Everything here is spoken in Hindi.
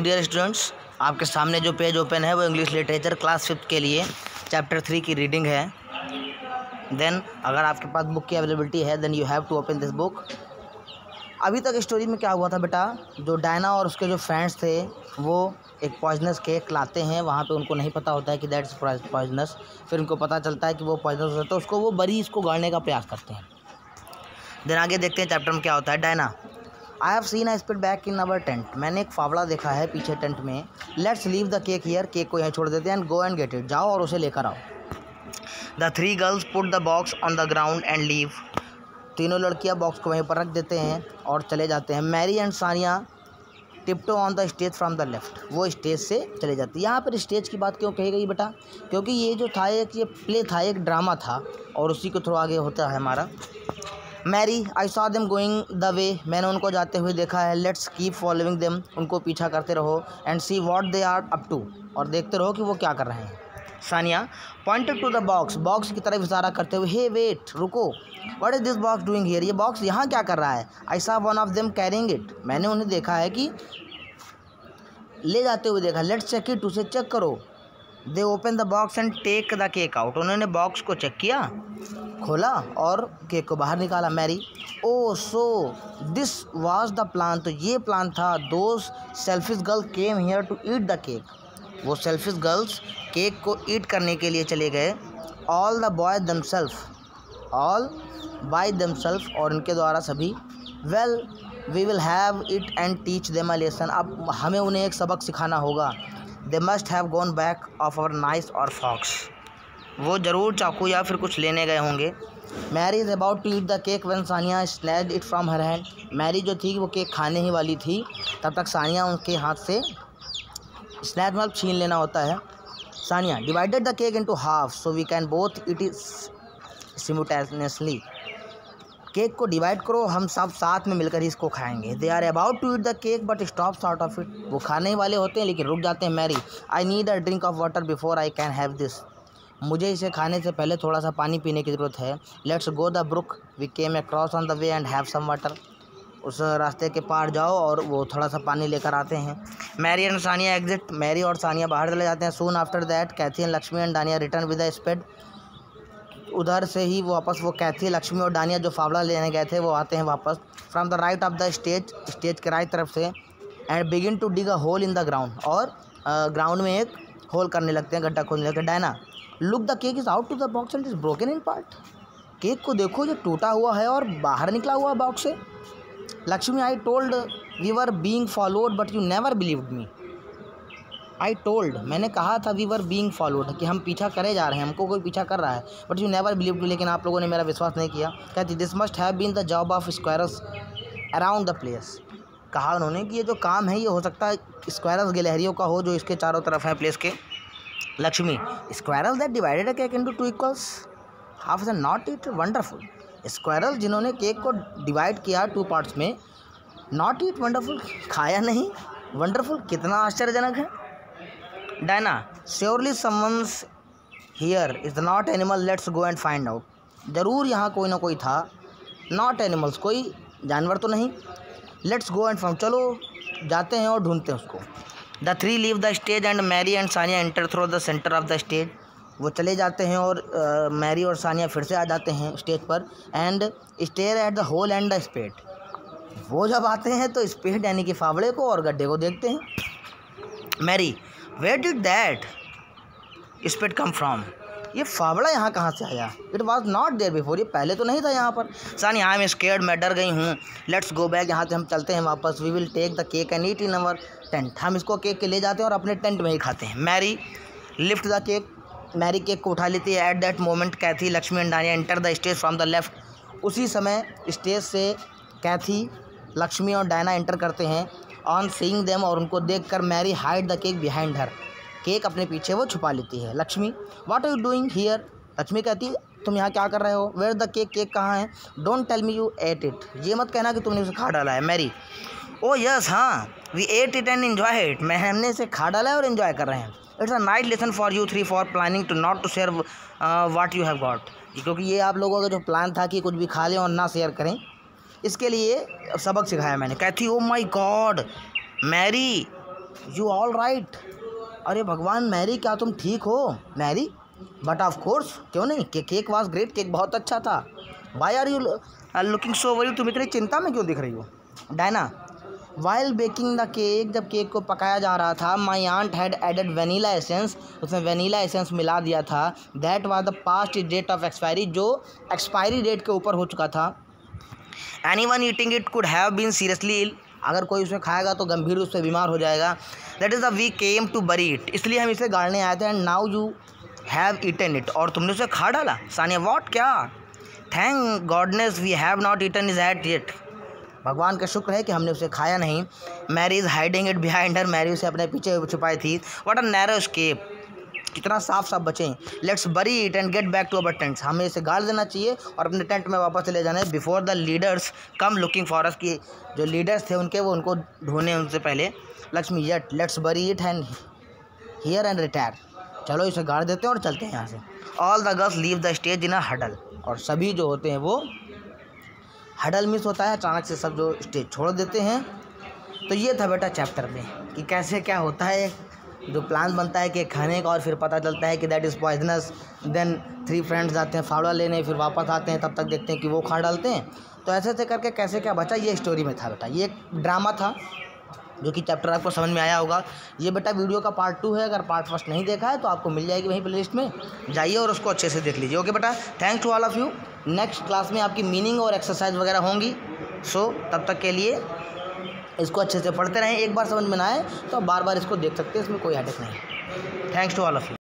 डियर स्टूडेंट्स आपके सामने जो पेज ओपन है वो इंग्लिश लिटरेचर क्लास फिफ्थ के लिए चैप्टर थ्री की रीडिंग है। देन अगर आपके पास बुक की अवेलेबिलिटी है then you have to open this book अभी तक स्टोरी में क्या हुआ था बेटा? जो डायना और उसके जो फ्रेंड्स थे, वो एक पॉइजनस केक लाते हैं। वहाँ पे उनको नहीं पता होता है कि दैट इज़ पॉइजनस फिर उनको पता चलता है कि वो पॉइजनस होता है तो उसको वो बरी इसको गाड़ने का प्रयास करते हैं। देन आगे देखते हैं चैप्टर में क्या होता है। Diana I have seen I spit back in our tent मैंने एक फावड़ा देखा है पीछे टेंट में। Let's leave the cake here cake को यहाँ छोड़ देते हैं and go and get it जाओ और उसे लेकर आओ। The three girls put the box on the ground and leave तीनों लड़कियाँ बॉक्स को वहीं पर रख देते हैं और चले जाते हैं। Mary and Sania tiptoe on the stage from the left वो स्टेज से चले जाते हैं। यहाँ पर स्टेज की बात क्यों कही गई बेटा? क्योंकि ये जो था एक, ये प्ले था, एक ड्रामा था और उसी को थोड़ा आगे होता है हमारा। Mary I saw them going the way मैंने उनको जाते हुए देखा है। लेट्स कीप फॉलोइंग देम उनको पीछा करते रहो and see what they are up to और देखते रहो कि वो क्या कर रहे हैं। Sania pointed to the box box की तरफ़ इशारा करते हुए हे वेट रुको। What is this box doing here ये बॉक्स यहाँ क्या कर रहा है? I saw one of them carrying it मैंने उन्हें देखा है कि ले जाते हुए देखा। लेट्स चेक इट उसे चेक करो। They open the box and take the cake out उन्होंने बॉक्स को चेक किया। खोला और केक को बाहर निकाला, Mary. Oh so this was the plan तो ये प्लान था those selfish girl came here to eat the cake वो सेल्फिश गर्ल्स केक को ईट करने के लिए चले गए all the by themselves all by themselves और उनके द्वारा सभी। Well we will have it and teach them a lesson अब हमें उन्हें एक सबक सिखाना होगा। They must have gone back of our knife और फॉक्स वो ज़रूर चाकू या फिर कुछ लेने गए होंगे। Mary is about to eat the cake when Sania snatched it from her hand Mary जो थी, वो केक खाने ही वाली थी। तब तक सानिया उनके हाथ से स्नैच मतलब छीन लेना होता है। Sania divided the cake into half so we can both it is simultaneously cake को डिवाइड करो, हम सब साथ में मिलकर ही इसको खाएँगे। They are about to eat the cake but stop out of it वो खाने वाले होते हैं, लेकिन रुक जाते हैं Mary. I need a drink of water before I can have this मुझे इसे खाने से पहले थोड़ा सा पानी पीने की ज़रूरत है। Let's go the brook we came across on the way and have some water उस रास्ते के पार जाओ और वो थोड़ा सा पानी लेकर आते हैं। Mary and Sania exit. Mary और सानिया बाहर चले जाते हैं। Soon after that Cathy and Lakshmi and Dania return with the spade उधर से ही वो वापस वो कैथी, लक्ष्मी और डानिया जो फावड़ा लेने गए थे, वो आते हैं वापस। From the right of the stage stage के राइट तरफ़ से and begin to dig a hole in the ground और ग्राउंड में एक होल करने लगते हैं, गड्ढा खोलने लगते हैं। Diana look the cake is out to the box and is broken in part cake को देखो जो टूटा हुआ है और बाहर निकला हुआ बॉक्स से। Lakshmi I told we were being followed but you never believed me I told मैंने कहा था वी वर बींग फॉलोड कि हम पीछा करे जा रहे हैं, हमको कोई पीछा कर रहा है बट यू नेवर बिलीव लेकिन आप लोगों ने मेरा विश्वास नहीं किया। कहती this must have been the job of squirrels around the place कहा उन्होंने कि ये जो काम है, ये हो सकता है स्क्वायरस गिलहरियों का हो, जो इसके चारों तरफ़ है प्लेस के। Lakshmi squirrel that divided a cake into two equals half is not it wonderful squirrel जिन्होंने केक को डिवाइड किया टू पार्ट्स में नॉट इट वंडरफुल खाया नहीं। वंडरफुल कितना आश्चर्यजनक है। Diana surely someone's here is not animal let's go and find out ज़रूर यहाँ कोई ना कोई था। नॉट एनिमल्स कोई जानवर तो नहीं। लेट्स गो एंड फाउंड चलो, जाते हैं और ढूंढते हैं उसको। The three leave the stage and Mary and Sania enter through the centre of the stage वो चले जाते हैं और मैरी और सानिया फिर से आ जाते हैं स्टेज पर. And stare at the hole and the spade वो जब आते हैं तो स्पेड यानी कि फावड़े को और गड्ढे को देखते हैं. Mary where did that spade come from ये फावड़ा यहाँ कहाँ से आया? It was not there before ये पहले तो नहीं था यहाँ पर। सानी आई एम स्केर्ड मैं डर गई हूँ। लेट्स गो बैक यहाँ से हम चलते हैं वापस। We will take the cake and eat in our tent हम इसको केक के ले जाते हैं और अपने टेंट में ही खाते हैं। Mary lift the cake Mary cake को उठा लेती है। At that moment Kathy Lakshmi and Dania enter the stage from the left उसी समय स्टेज से कैथी लक्ष्मी और डायना एंटर करते हैं। ऑन सीइंग देम और उनको देखकर Mary hide the cake behind her cake अपने पीछे वो छुपा लेती है। Lakshmi what are you doing here Lakshmi कहती है तुम यहाँ क्या कर रहे हो? वेयर द केक केक कहाँ है? Don't tell me you ate it ये मत कहना कि तुमने उसे खा डाला है। मैरी ओ यस हाँ। We ate it and enjoy it मैं हमने इसे खा डाला है और इन्जॉय कर रहे हैं। It's a night lesson for you three for planning to not to share what you have got क्योंकि ये आप लोगों का जो प्लान था कि कुछ भी खा लें और ना शेयर करें, इसके लिए सबक सिखाया मैंने। कहती ओ my God Mary you all right अरे भगवान, मैरी, क्या तुम ठीक हो? मैरी? बट ऑफ़ कोर्स क्यों नहीं? के केक वॉज़ ग्रेट केक बहुत अच्छा था। Why are you looking so worry तुम इतनी चिंता में क्यों दिख रही हो? Diana while baking the cake जब केक को पकाया जा रहा था my aunt had added vanilla essence उसमें वेनीला एसेंस मिला दिया था। That was the past date of expiry जो एक्सपायरी डेट के ऊपर हो चुका था। Anyone eating it could have been seriously अगर कोई उसमें खाएगा तो गंभीर रूप से बीमार हो जाएगा। That is the we came to bury it इसलिए हम इसे गाड़ने आए थे and now you have eaten it और तुमने उसे खा डाला? सानिया वॉट क्या? Thank goodness we have not eaten is ate it भगवान का शुक्र है कि हमने उसे खाया नहीं। Mary is hiding it behind her Mary उसे अपने पीछे छुपाई थी। वट अ नैरो स्केप कितना साफ़ साफ़ बचें। Let's bury it and get back to our tents हमें इसे गाड़ देना चाहिए और अपने टेंट में वापस चले जाना है before the leaders come looking for us की जो लीडर्स थे उनके, वो उनको ढूँढने उनसे पहले। Lakshmi yet let's bury it and here and retire चलो इसे गाड़ देते हैं और चलते हैं यहाँ से। All the girls leave the stage in a huddle और सभी जो होते हैं वो हडल मिस होता है। अचानक से सब जो स्टेज छोड़ देते हैं। तो ये था बेटा चैप्टर में कि कैसे क्या होता है। जो प्लान बनता है कि खाने का और फिर पता चलता है कि that is poisonous then three friends जाते हैं फावड़ा लेने, फिर वापस आते हैं, तब तक देखते हैं कि वो खा डालते हैं। तो ऐसे ऐसे करके कैसे क्या बचा, ये स्टोरी में था बेटा। ये एक ड्रामा था, जो कि चैप्टर आपको समझ में आया होगा। ये बेटा वीडियो का पार्ट टू है, अगर पार्ट फ़र्स्ट नहीं देखा है तो आपको मिल जाएगी वहीं प्ले लिस्ट में। जाइए और उसको अच्छे से देख लीजिए। ओके बेटा thanks to all of you next class में आपकी मीनिंग और एक्सरसाइज वगैरह होंगी। सो तब तक के लिए इसको अच्छे से पढ़ते रहें। एक बार समझ में ना आए तो आप बार बार इसको देख सकते हैं, इसमें कोई हेडेक नहीं thanks to all of you